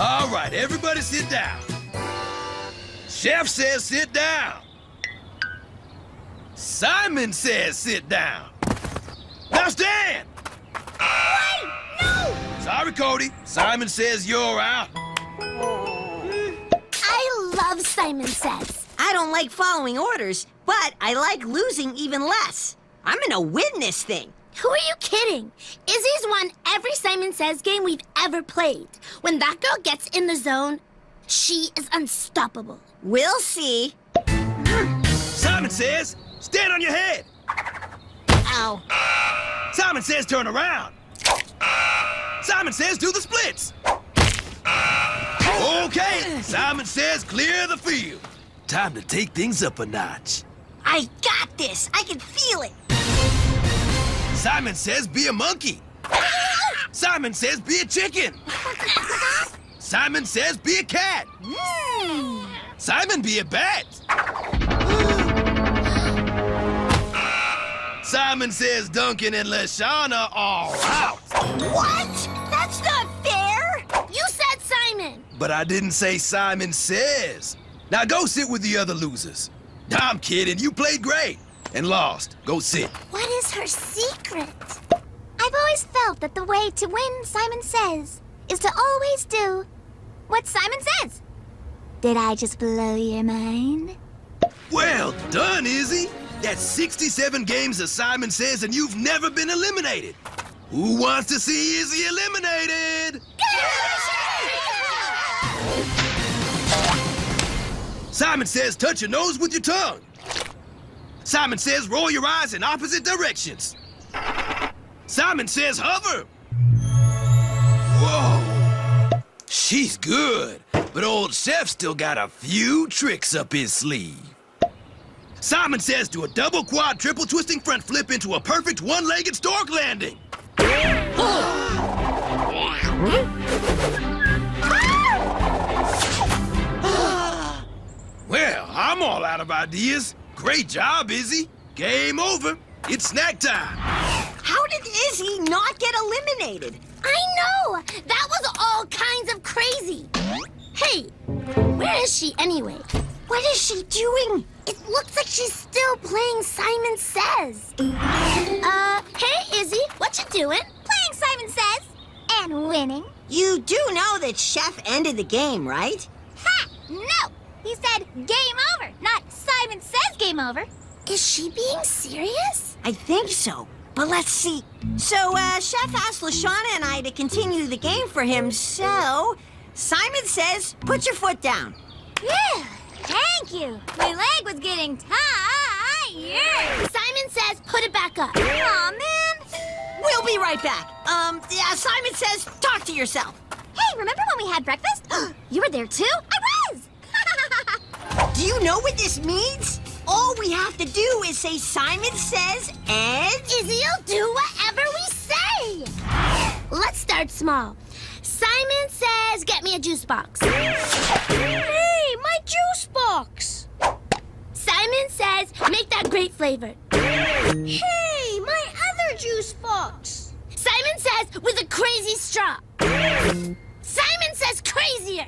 All right, everybody sit down. Chef says sit down. Simon says sit down. Now stand! Wait! No! Sorry, Cody. Simon says you're out. I love Simon Says. I don't like following orders, but I like losing even less. I'm gonna win this thing. Who are you kidding? Izzy's won every Simon Says game we've ever played. When that girl gets in the zone, she is unstoppable. We'll see. Simon says stand on your head. Ow. Simon says turn around. Simon says do the splits. Okay, Simon says clear the field. Time to take things up a notch. I got this. I can feel it. Simon says be a monkey. Simon says be a chicken. Simon says be a cat. Simon be a bat. Simon says Duncan and Leshawna are out. What? That's not fair. You said Simon. But I didn't say Simon says. Now go sit with the other losers. I'm kidding. You played great and lost. Go sit. What is her secret? I've always felt that the way to win Simon Says is to always do what Simon says. Did I just blow your mind? Well done, Izzy. That's 67 games of Simon Says, and you've never been eliminated. Who wants to see Izzy eliminated? Simon Says touch your nose with your tongue. Simon Says roll your eyes in opposite directions. Simon Says hover. Whoa. She's good, but old Chef still got a few tricks up his sleeve. Simon says do a double quad triple twisting front flip into a perfect one-legged stork landing. Well, I'm all out of ideas. Great job, Izzy. Game over. It's snack time. How did Izzy not get eliminated? I know! That was all kinds of crazy. Hey, where is she anyway? What is she doing? It looks like she's still playing Simon Says. Uh, hey, Izzy, what you doing? Playing Simon Says. And winning. You do know that Chef ended the game, right? Ha! No! He said game over, not Simon Says game over. Is she being serious? I think so. But let's see. So, uh, Chef asked Leshawna and I to continue the game for him, so... Simon says, put your foot down. Yeah, thank you. My leg was getting tired. Simon says put it back up. Aw, man. We'll be right back. Um, yeah, Simon says, talk to yourself. Hey, remember when we had breakfast? you were there too? I! Do you know what this means? All we have to do is say Simon says and... Izzy'll do whatever we say. Let's start small. Simon says get me a juice box. Hey, my juice box. Simon says make that grape flavored. Hey, my other juice box. Simon says with a crazy straw. Simon says crazier.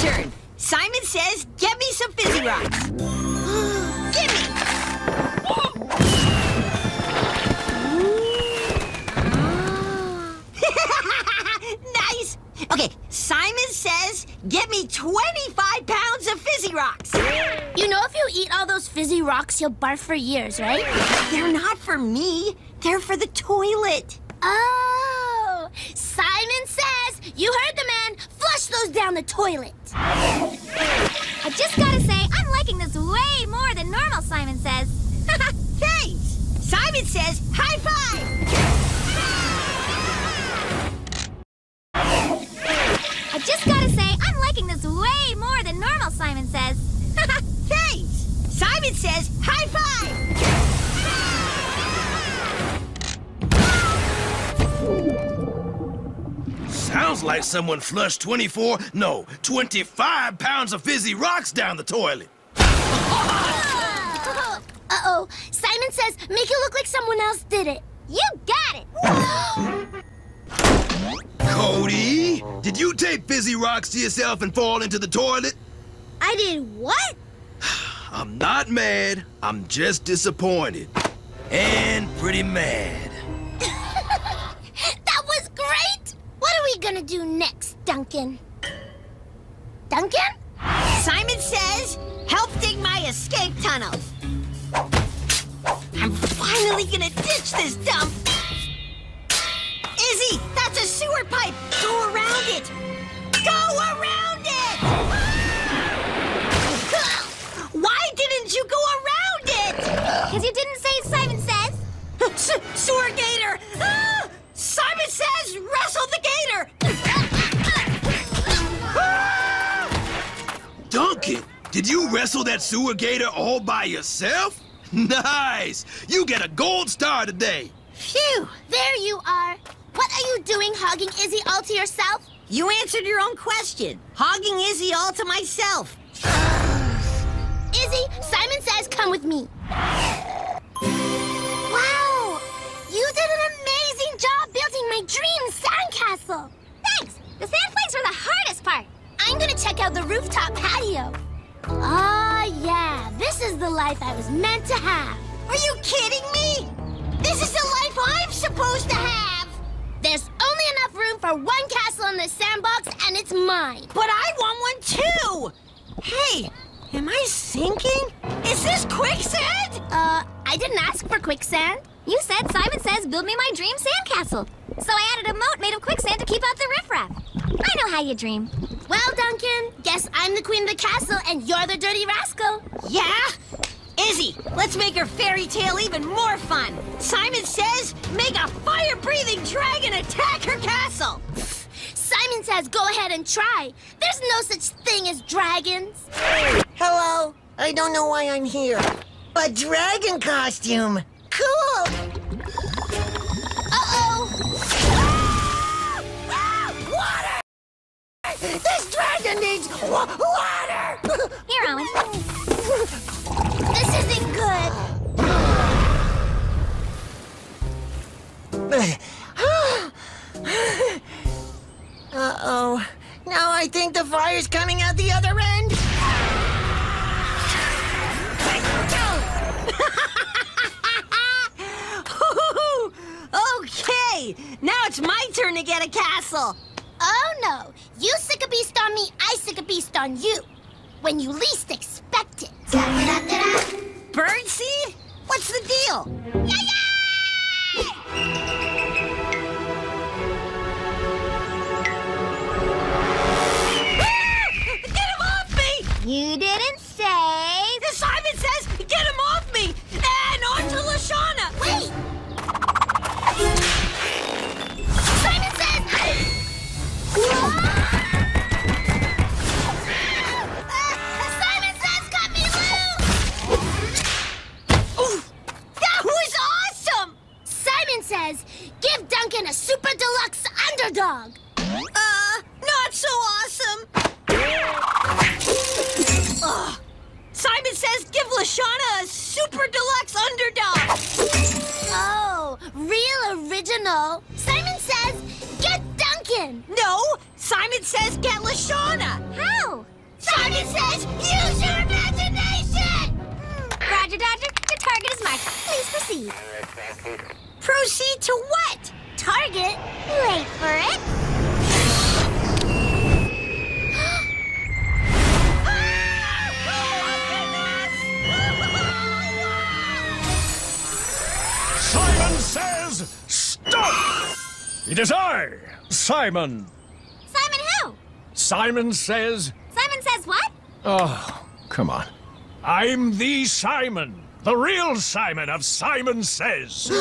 Turn. Simon says, get me some fizzy rocks. Give me. nice. Okay, Simon says, get me 25 pounds of fizzy rocks. You know if you eat all those fizzy rocks, you'll barf for years, right? They're not for me. They're for the toilet. Oh, Simon says you heard the man. Flush those down the toilet. I just gotta say, I'm liking this way more than normal. Simon says. Thanks. Simon says, high five. I just gotta say, I'm liking this way more than normal. Simon says. Thanks. Simon says, high five. Sounds like someone flushed 24, no, 25 pounds of fizzy rocks down the toilet. Uh-oh. Simon says make it look like someone else did it. You got it. Cody, did you take fizzy rocks to yourself and fall into the toilet? I did what? I'm not mad. I'm just disappointed. And pretty mad. Do next, Duncan? Duncan? Simon says, help dig my escape tunnel. I'm finally gonna ditch this dump. Izzy, that's a sewer pipe. Go around it. Did you wrestle that sewer gator all by yourself? Nice! You get a gold star today. Phew! There you are. What are you doing hogging Izzy all to yourself? You answered your own question. Hogging Izzy all to myself. Izzy, Simon says come with me. Wow! You did an amazing job building my dream sandcastle. Thanks! The sand flakes were the hardest part. I'm gonna check out the rooftop patio. Ah, yeah. This is the life I was meant to have. Are you kidding me? This is the life I'm supposed to have! There's only enough room for one castle in this sandbox, and it's mine. But I want one too! Hey, am I sinking? Is this quicksand? Uh, I didn't ask for quicksand. You said Simon says build me my dream sandcastle. So I added a moat made of quicksand to keep out the riffraff. I know how you dream. Well, Duncan, guess I'm the queen of the castle, and you're the dirty rascal. Yeah? Izzy, let's make her fairy tale even more fun. Simon says make a fire breathing dragon attack her castle. Simon says go ahead and try. There's no such thing as dragons. Hello. I don't know why I'm here. A dragon costume. Cool. Uh-oh. Now I think the fire's coming out the other end. okay, now it's my turn to get a castle. Oh no. You sick a beast on me, I sick a beast on you. When you least expect it. Birdseed? What's the deal? Ah! Ugh. Simon says give Leshawna a super deluxe underdog. Oh, real original. Simon says get Duncan. No, Simon says get Leshawna. How? Simon says use your imagination. Hmm. Roger, Dodger. Your target is marked. Please proceed. Proceed to what? Target. Wait for it. Simon says, stop! It is I, Simon. Simon who? Simon says, Simon says what? oh, come on. I'm the Simon, the real Simon of Simon Says.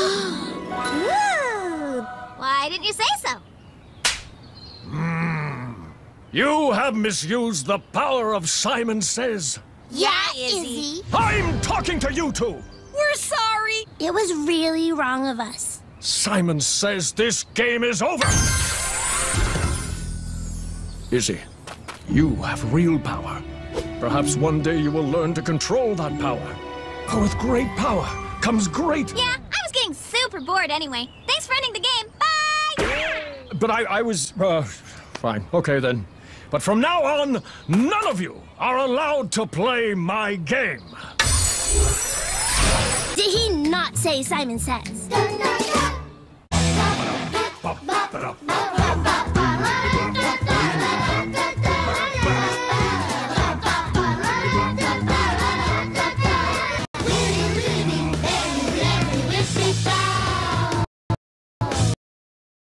Why didn't you say so? Hmm. You have misused the power of Simon Says. Yeah, Izzy. Izzy. I'm talking to you two. We're sorry. It was really wrong of us. Simon says this game is over. Izzy, you have real power. Perhaps one day you will learn to control that power. For with great power comes great. Yeah, I was getting super bored anyway. Thanks for ending the game. Bye! but I, I was, uh, fine. Okay then. But from now on, none of you are allowed to play my game. Did he not say Simon Says?